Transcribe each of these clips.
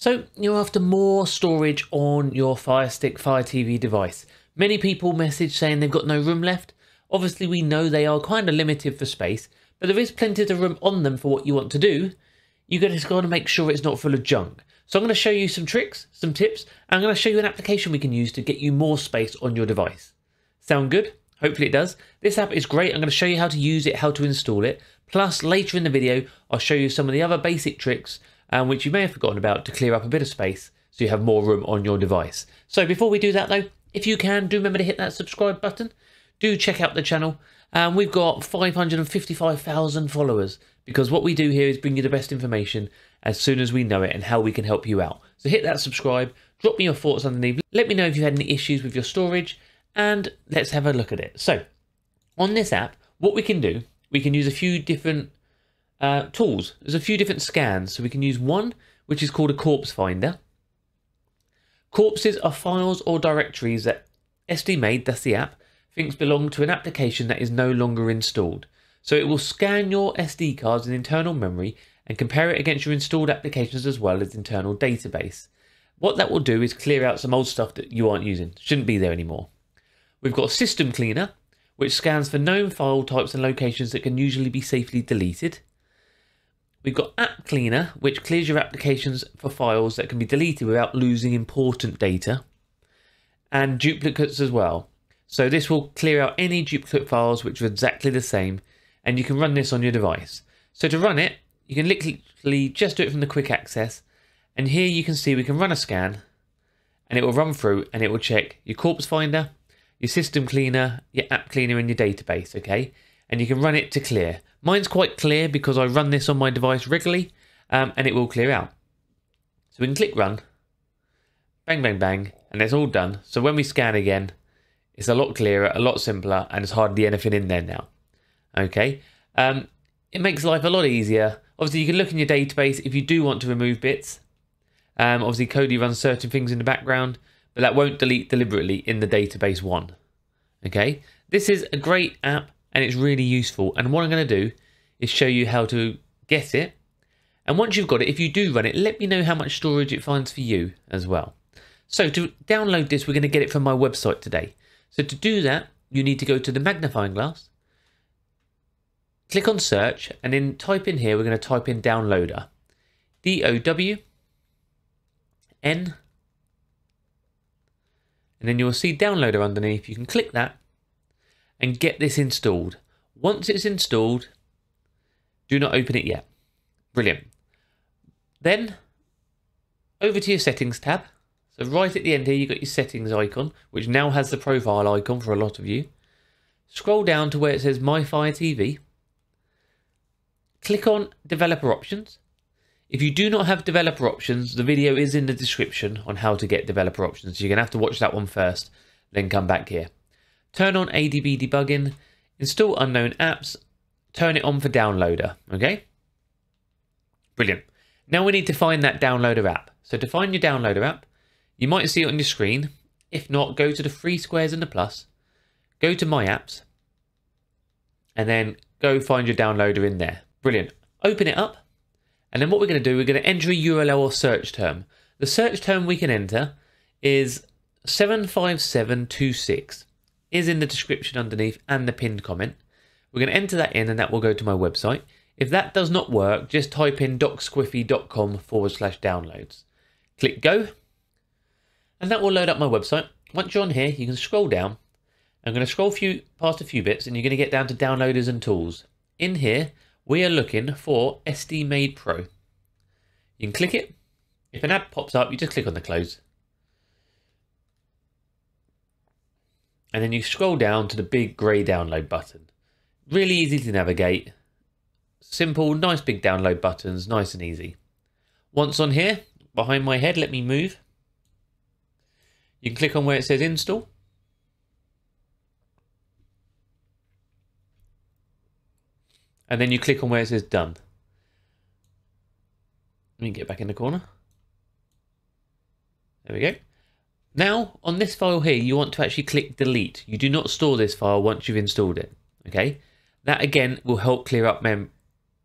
So you're after more storage on your Fire Stick Fire TV device. Many people message saying they've got no room left. Obviously we know they are kind of limited for space, but there is plenty of room on them for what you want to do. You just got to make sure it's not full of junk. So I'm going to show you some tricks, some tips, and I'm going to show you an application we can use to get you more space on your device. Sound good? Hopefully it does. This app is great. I'm going to show you how to use it, how to install it. Plus, later in the video, I'll show you some of the other basic tricks um, which you may have forgotten about to clear up a bit of space so you have more room on your device. So before we do that though, if you can, do remember to hit that subscribe button. Do check out the channel. Um, we've got 555,000 followers because what we do here is bring you the best information as soon as we know it and how we can help you out. So hit that subscribe, drop me your thoughts underneath. Let me know if you had any issues with your storage and let's have a look at it. So on this app, what we can do, we can use a few different uh, tools. There's a few different scans. So we can use one, which is called a corpse finder. Corpses are files or directories that SD Maid, that's the app, thinks belong to an application that is no longer installed. So it will scan your SD cards in internal memory and compare it against your installed applications as well as internal database. What that will do is clear out some old stuff that you aren't using, shouldn't be there anymore. We've got System Cleaner, which scans for known file types and locations that can usually be safely deleted. We've got App Cleaner, which clears your applications for files that can be deleted without losing important data. And duplicates as well. So this will clear out any duplicate files which are exactly the same, and you can run this on your device. So to run it, you can literally just do it from the quick access, and here you can see we can run a scan, and it will run through and it will check your corpse finder, your system cleaner, your app cleaner, and your database, okay? And you can run it to clear. Mine's quite clear because I run this on my device regularly, um, and it will clear out. So we can click run, bang, bang, bang, and it's all done. So when we scan again, it's a lot clearer, a lot simpler, and there's hardly anything in there now. Okay, um, it makes life a lot easier. Obviously, you can look in your database if you do want to remove bits. Um, obviously, Kodi runs certain things in the background, but that won't delete deliberately in the database one. Okay, this is a great app and it's really useful. And what I'm going to do is show you how to get it. And once you've got it, if you do run it, let me know how much storage it finds for you as well. So to download this, we're going to get it from my website today. So to do that, you need to go to the magnifying glass, click on search, and then type in here, we're going to type in downloader. D-O-W N and then you'll see downloader underneath. You can click that and get this installed. Once it's installed, do not open it yet. Brilliant. Then over to your settings tab. So right at the end here, you've got your settings icon, which now has the profile icon for a lot of you. Scroll down to where it says My Fire TV. Click on developer options if you do not have developer options, the video is in the description on how to get developer options. You're going to have to watch that one first, then come back here. Turn on ADB debugging, install unknown apps, turn it on for downloader, okay? Brilliant. Now we need to find that downloader app. So to find your downloader app, you might see it on your screen. If not, go to the three squares and the plus, go to My Apps, and then go find your downloader in there. Brilliant. Open it up and then what we're going to do, we're going to enter a URL or search term. The search term we can enter is 75726 is in the description underneath and the pinned comment. We're going to enter that in and that will go to my website. If that does not work, just type in docsquiffy.com forward slash downloads. Click go and that will load up my website. Once you're on here, you can scroll down. I'm going to scroll few, past a few bits and you're going to get down to downloaders and tools. In here, we are looking for SD Maid Pro. You can click it. If an ad pops up, you just click on the close. And then you scroll down to the big grey download button. Really easy to navigate. Simple, nice big download buttons, nice and easy. Once on here, behind my head, let me move. You can click on where it says install. and then you click on where it says done. Let me get back in the corner. There we go. Now, on this file here, you want to actually click delete. You do not store this file once you've installed it. Okay, that again will help clear up mem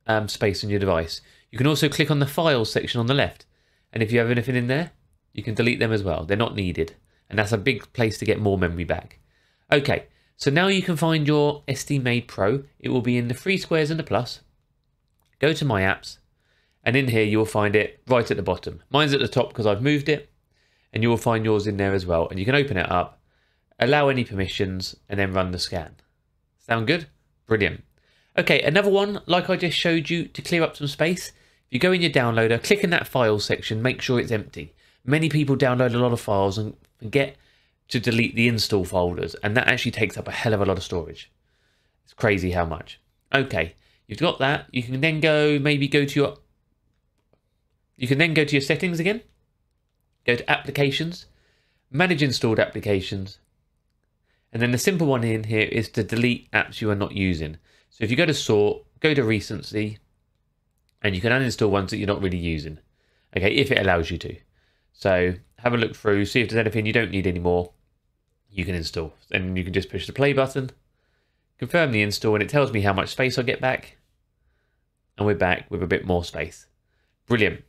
um, space on your device. You can also click on the files section on the left, And if you have anything in there, you can delete them as well. They're not needed. And that's a big place to get more memory back. Okay, so now you can find your SD Maid Pro. It will be in the three squares and the plus. Go to My Apps. And in here, you'll find it right at the bottom. Mine's at the top because I've moved it. And you will find yours in there as well. And you can open it up, allow any permissions, and then run the scan. Sound good? Brilliant. Okay, another one, like I just showed you, to clear up some space. If you go in your downloader, click in that file section, make sure it's empty. Many people download a lot of files and forget to delete the install folders, and that actually takes up a hell of a lot of storage. It's crazy how much. Okay, you've got that. You can then go, maybe go to your, you can then go to your settings again, go to applications, manage installed applications, and then the simple one in here is to delete apps you are not using. So if you go to sort, go to recency, and you can uninstall ones that you're not really using. Okay, if it allows you to. So have a look through, see if there's anything you don't need anymore, you can install. And you can just push the play button, confirm the install, and it tells me how much space I get back. And we're back with a bit more space. Brilliant.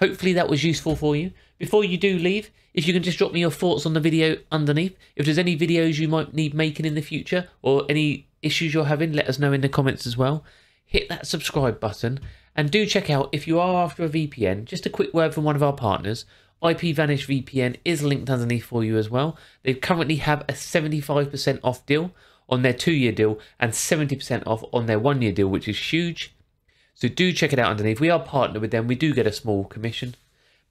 Hopefully that was useful for you. Before you do leave, if you can just drop me your thoughts on the video underneath. If there's any videos you might need making in the future or any issues you're having, let us know in the comments as well. Hit that subscribe button and do check out if you are after a VPN, just a quick word from one of our partners. IPVanish VPN is linked underneath for you as well. They currently have a 75% off deal on their two year deal and 70% off on their one year deal, which is huge. So do check it out underneath. We are partnered with them. We do get a small commission,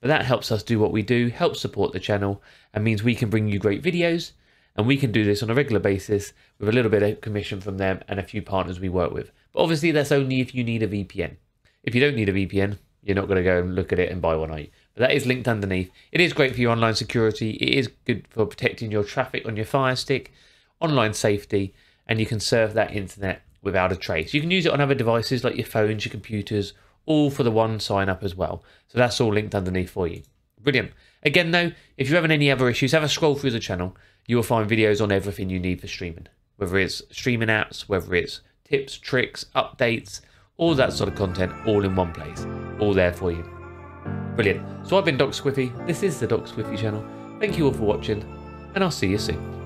but that helps us do what we do, helps support the channel, and means we can bring you great videos. And we can do this on a regular basis with a little bit of commission from them and a few partners we work with. But obviously, that's only if you need a VPN. If you don't need a VPN, you're not going to go and look at it and buy one, are you? But that is linked underneath. It is great for your online security. It is good for protecting your traffic on your Fire Stick, online safety, and you can surf that internet without a trace. You can use it on other devices like your phones, your computers, all for the one sign up as well. So that's all linked underneath for you. Brilliant. Again, though, if you're having any other issues, have a scroll through the channel. You will find videos on everything you need for streaming, whether it's streaming apps, whether it's tips, tricks, updates, all that sort of content, all in one place, all there for you. Brilliant. So I've been Doc Squiffy. This is the Doc Squiffy channel. Thank you all for watching, and I'll see you soon.